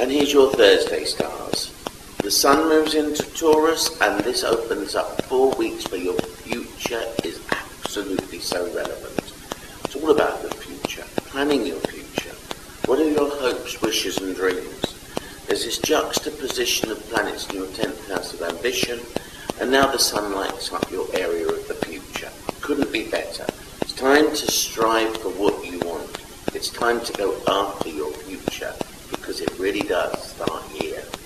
And here's your Thursday stars. The sun moves into Taurus, and this opens up four weeks where your future is absolutely so relevant. It's all about the future, planning your future. What are your hopes, wishes, and dreams? There's this juxtaposition of planets in your 10th house of ambition, and now the sun lights up your area of the future. Couldn't be better. It's time to strive for what you want. It's time to go after your future because it really does start here.